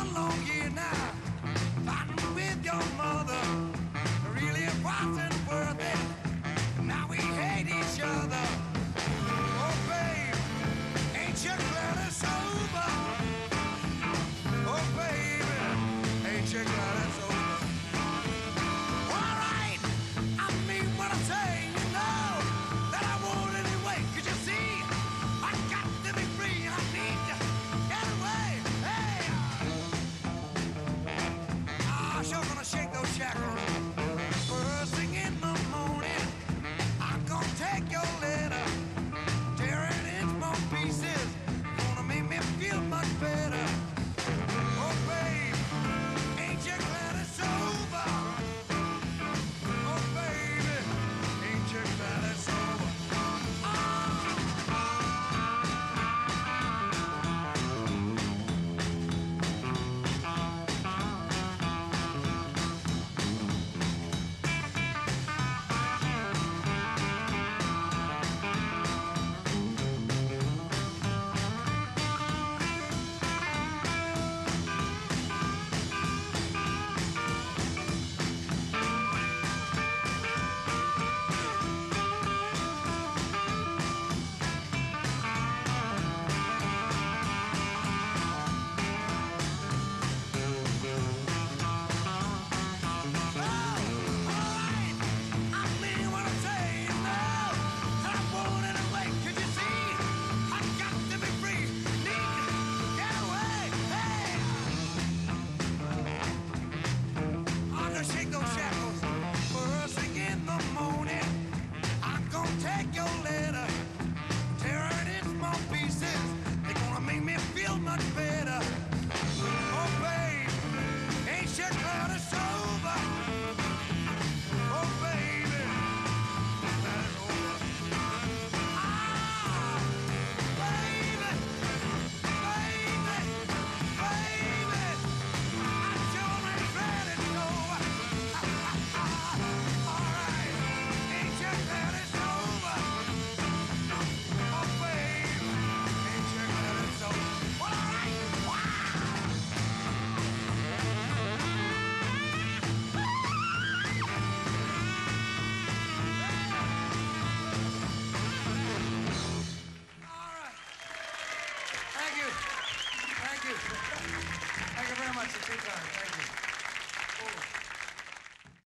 I'm long here now. Thank you. Thank you very much. It's your time. Thank you.